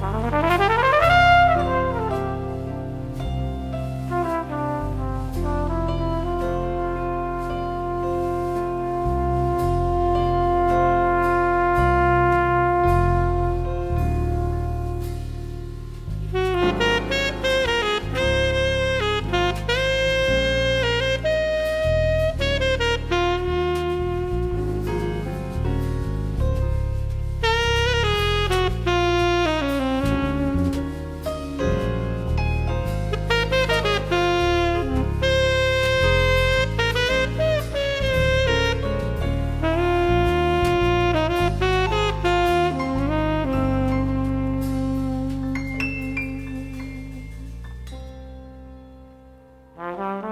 Bye. Mm-hmm.